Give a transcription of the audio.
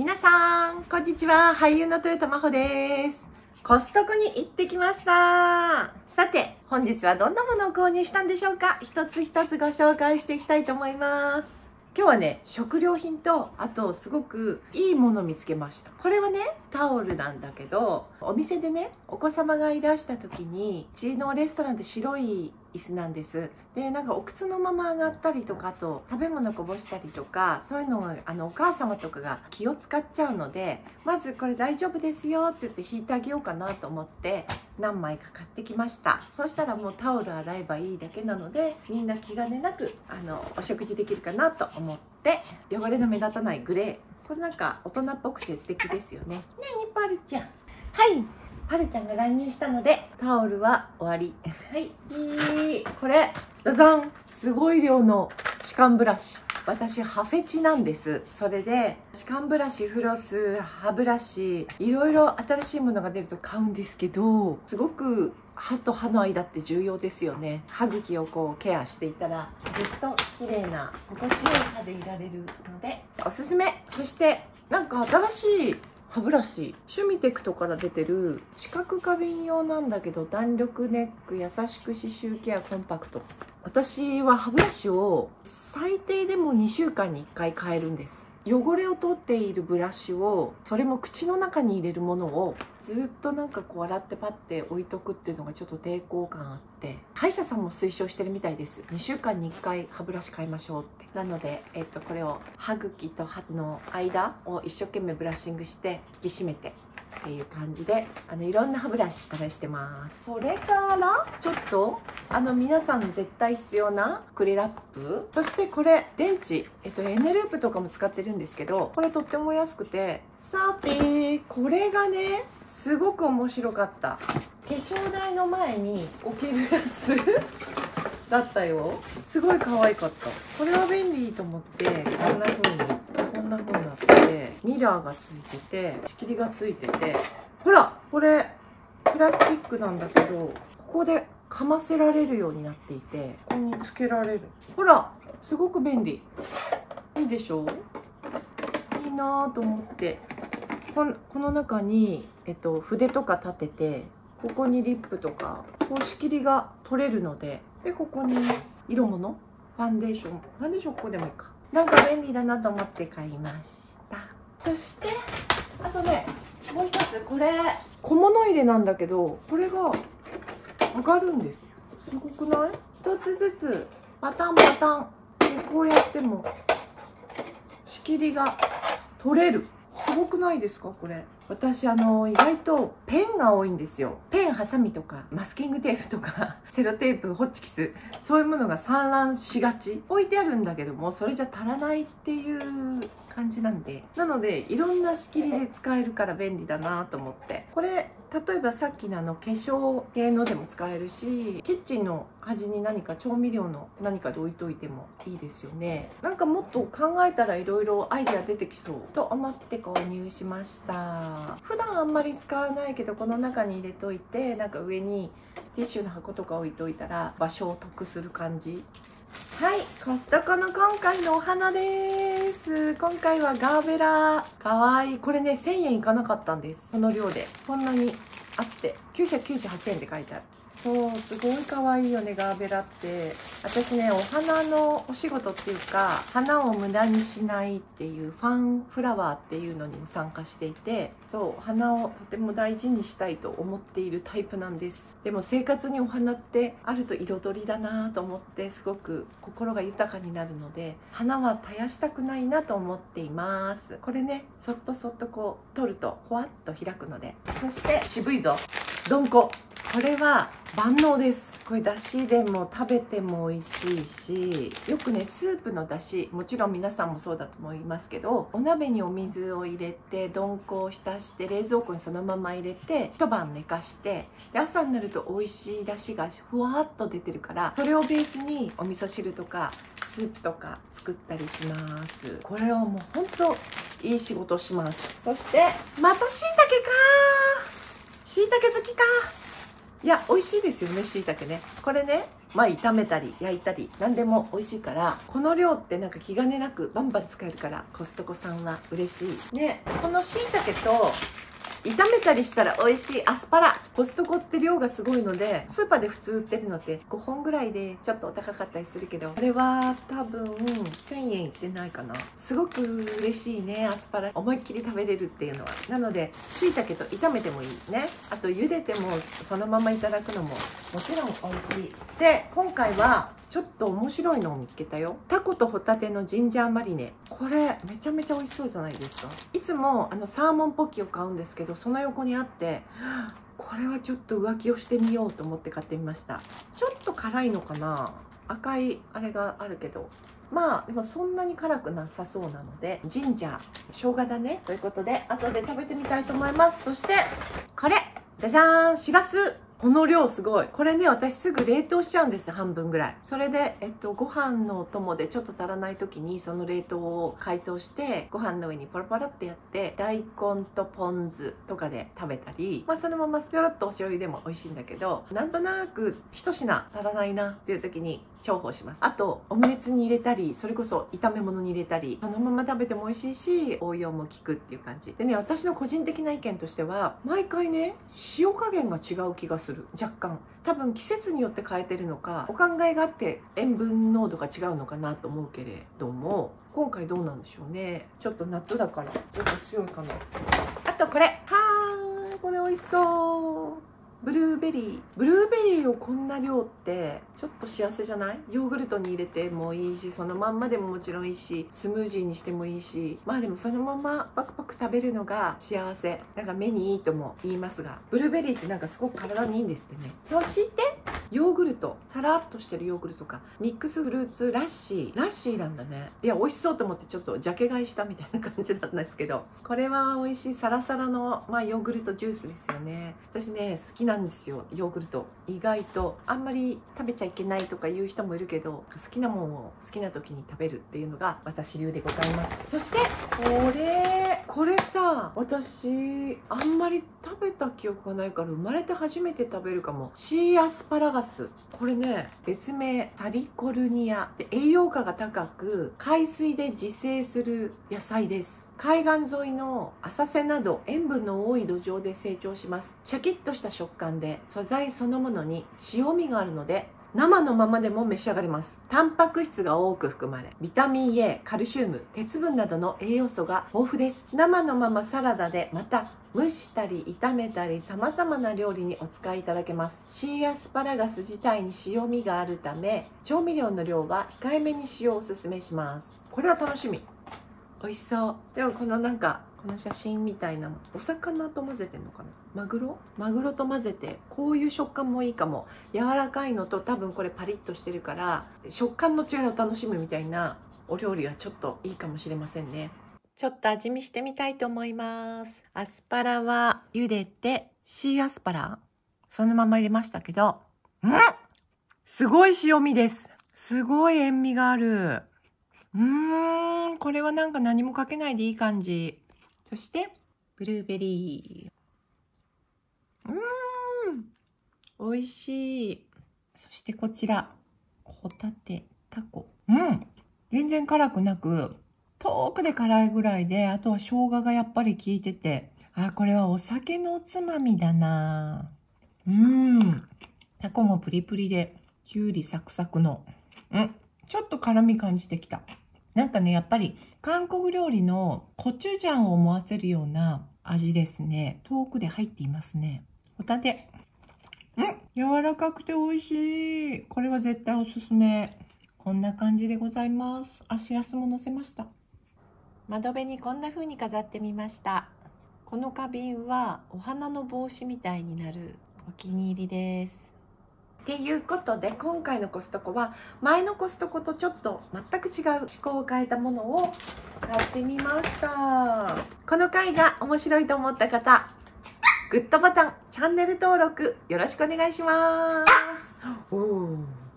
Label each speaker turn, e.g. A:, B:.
A: 皆さんこんにちは。俳優の豊田真帆です。コストコに行ってきました。さて本日はどんなものを購入したんでしょうか？一つ一つご紹介していきたいと思います。今日はね食料品とあとすごくいいもの見つけました。これはねタオルなんだけどお店でねお子様がいらした時にうちのレストランって白い椅子なんです。でなんかお靴のまま上がったりとかと食べ物こぼしたりとかそういうのをあのお母様とかが気を使っちゃうのでまずこれ大丈夫ですよって言って引いてあげようかなと思って何枚か買ってきました。そうしたらもうタオル洗えばいいだけなのでみんな気兼ねなくあのお食事できるかなと思って汚れの目立たないグレー。これなんか大人っぽくて素敵ですよね。ねえねパルちゃん。はい。パルちゃんが乱入したのでタオルは終わり。はい。これザザン。すごい量の歯間ブラシ。私歯フェチなんです。それで歯間ブラシフロス歯ブラシいろいろ新しいものが出ると買うんですけどすごく歯と歯の間って重要ですよね。歯茎をこうケアしていたらずっと綺麗な心地よい歯でいられるのでおすすめ。そしてなんか新しい歯ブラシシュミテクトから出てる四角花瓶用なんだけど弾力ネック優しく刺繍ケアコンパクト。私は歯ブラシを最低でも2週間に1回変えるんです。汚れを取っているブラシをそれも口の中に入れるものをずっとなんかこう洗ってパッて置いとくっていうのがちょっと抵抗感あって歯医者さんも推奨してるみたいです。2週間に1回歯ブラシ買いましょうって。なので、えっと、これを歯茎と歯の間を一生懸命ブラッシングして引き締めて。っていう感じであのいろんな歯ブラシ試してます。それから？ちょっとあの皆さん絶対必要なクリラップ。そしてこれ電池、えっと、エネループとかも使ってるんですけどこれとっても安くて。さてこれがねすごく面白かった。化粧台の前に置けるやつ。だったよ。すごい可愛かった。これは便利と思って。こんな風にこんな風になってミラーがついてて仕切りがついててほらこれプラスチックなんだけどここでかませられるようになっていてここにつけられる。ほらすごく便利。いいでしょ？いいなと思って。この中に、えっと、筆とか立ててここにリップとかこう仕切りが取れるのででここに色物？ファンデーション。ファンデーションここでもいいか。なんか便利だなと思って買いましたそしてあとねもう一つこれ。小物入れなんだけどこれが上がるんですすごくない？一つずつパタンパタン。でこうやっても仕切りが取れる。すごくないですか？これ。私あの意外とペンが多いんですよ。ペンハサミとかマスキングテープとか セロテープホッチキスそういうものが散乱しがち。置いてあるんだけどもそれじゃ足らないっていう感じなんで。なのでいろんな仕切りで使えるから便利だなと思って。これ例えばさっきのあの化粧系のでも使えるしキッチンの端に何か調味料の何かで置いといてもいいですよね。なんかもっと考えたらいろいろアイデア出てきそう。と思って購入しました。普段あんまり使わないけどこの中に入れといてなんか上にティッシュの箱とか置いといたら場所を得する感じ。はいコストコの今回のお花です。今回はガーベラかわいい。これね1000円いかなかったんです。この量で。こんなにあって998円って書いてある。そうすごい可愛いよねガーベラって。私ねお花のお仕事っていうか花を無駄にしないっていうファンフラワーっていうのにも参加していてそう花をとても大事にしたいと思っているタイプなんです。でも生活にお花ってあると彩りだなと思ってすごく心が豊かになるので花は絶やしたくないなと思っています。これねそっとそっとこう取るとほわっと開くのでそして渋いぞ。どんこ。これは万能です。これだしでも食べても美味しいしよくねスープのだしもちろん皆さんもそうだと思いますけどお鍋にお水を入れて鈍行を浸して冷蔵庫にそのまま入れて一晩寝かしてで朝になると美味しいだしがふわっと出てるからそれをベースにお味噌汁とかスープとか作ったりします。これはもうほんといい仕事します。そしてまたしいたけか。しいたけ好きか。いや美味しいですよねしいたけね。これねまあ炒めたり焼いたり何でも美味しいからこの量ってなんか気兼ねなくバンバン使えるからコストコさんは嬉しい。ねこのしいたけと炒めたりしたら美味しいアスパラコストコって量がすごいのでスーパーで普通売ってるのって5本ぐらいでちょっとお高かったりするけどこれは多分1000円いってないかな。すごく嬉しいねアスパラ。思いっきり食べれるっていうのは。なのでしいたけと炒めてもいいね。あと茹でてもそのままいただくのももちろん美味しい。で今回はちょっと面白いのを見つけたよ。タコとホタテのジンジャーマリネ。これめちゃめちゃ美味しそうじゃないですか。いつもあのサーモンポッキーを買うんですけどその横にあってこれはちょっと浮気をしてみようと思って買ってみました。ちょっと辛いのかな。赤いあれがあるけど。まあでもそんなに辛くなさそうなのでジンジャー生姜だね。ということで後で食べてみたいと思います。そしてこれじゃじゃーん。しらす。この量すごい。これね私すぐ冷凍しちゃうんです半分ぐらい。それで、えっと、ご飯のお供でちょっと足らない時にその冷凍を解凍してご飯の上にポロポロってやって大根とポン酢とかで食べたり、まあ、そのままちょろっとお醤油でも美味しいんだけどなんとなく一品足らないなっていう時に重宝します。あとオムレツに入れたりそれこそ炒め物に入れたりそのまま食べても美味しいし応用も効くっていう感じ。でね私の個人的な意見としては毎回ね塩加減が違う気がする。若干。多分季節によって変えてるのかお考えがあって塩分濃度が違うのかなと思うけれども今回どうなんでしょうね。ちょっと夏だからちょっと強いかな。あとこれ。はーいこれ美味しそう。ブルーベリー。ブルーベリーをこんな量ってちょっと幸せじゃない？ヨーグルトに入れてもいいしそのまんまでももちろんいいしスムージーにしてもいいしまあでもそのままパクパク食べるのが幸せ。なんか目にいいとも言いますがブルーベリーってなんかすごく体にいいんですってね。そしてヨーグルトさらっとしてるヨーグルトか。ミックスフルーツラッシー。ラッシーなんだね。いや美味しそうと思ってちょっとジャケ買いしたみたいな感じなんですけど。これは美味しいサラサラの、まあ、ヨーグルトジュースですよね。私ね好きなんですよ。ヨーグルト。意外と。あんまり食べちゃいけないとか言う人もいるけど好きなものを好きな時に食べるっていうのが私流でございます。そしてこれ。これさ私あんまり食べた記憶がないから生まれて初めて食べるかも。シーアスパラガスこれね別名タリコルニア。で栄養価が高く海水で自生する野菜です。海岸沿いの浅瀬など塩分の多い土壌で成長します。シャキッとした食感で素材そのものに塩味があるので生のままでも召し上がれます。タンパク質が多く含まれビタミン A カルシウム鉄分などの栄養素が豊富です。生のままサラダでまた蒸したり炒めたり様々な料理にお使いいただけます。シーアスパラガス自体に塩味があるため調味料の量は控えめに使用をおすすめします。これは楽しみ。美味しそう。でもこのなんかこの写真みたいなお魚と混ぜてんのかな？マグロ？マグロと混ぜてこういう食感もいいかも。柔らかいのと多分これパリッとしてるから食感の違いを楽しむみたいなお料理はちょっといいかもしれませんねちょっと味見してみたいと思います。アスパラは茹でてシーアスパラ？そのまま入れましたけど。うん！すごい塩味です。すごい塩味がある。うーん。これはなんか何もかけないでいい感じ。そしてブルーベリー。うーん。美味しい。そしてこちらホタテタコ。うん。全然辛くなく。遠くで辛いぐらいであとは生姜がやっぱり効いててあこれはお酒のおつまみだなうんタコもプリプリできゅうりサクサクのうんちょっと辛み感じてきたなんかね、やっぱり韓国料理のコチュジャンを思わせるような味ですね。遠くで入っていますね。ホタテ。うん柔らかくて美味しい。これは絶対おすすめ。こんな感じでございます。あ、しらすも乗せました。窓辺にこんな風に飾ってみました。この花瓶はお花の帽子みたいになる。お気に入りです。っていうことで今回のコストコは前のコストコとちょっと全く違う思考を変えたものを買ってみました。この回が面白いと思った方グッドボタンチャンネル登録よろしくお願いします。おー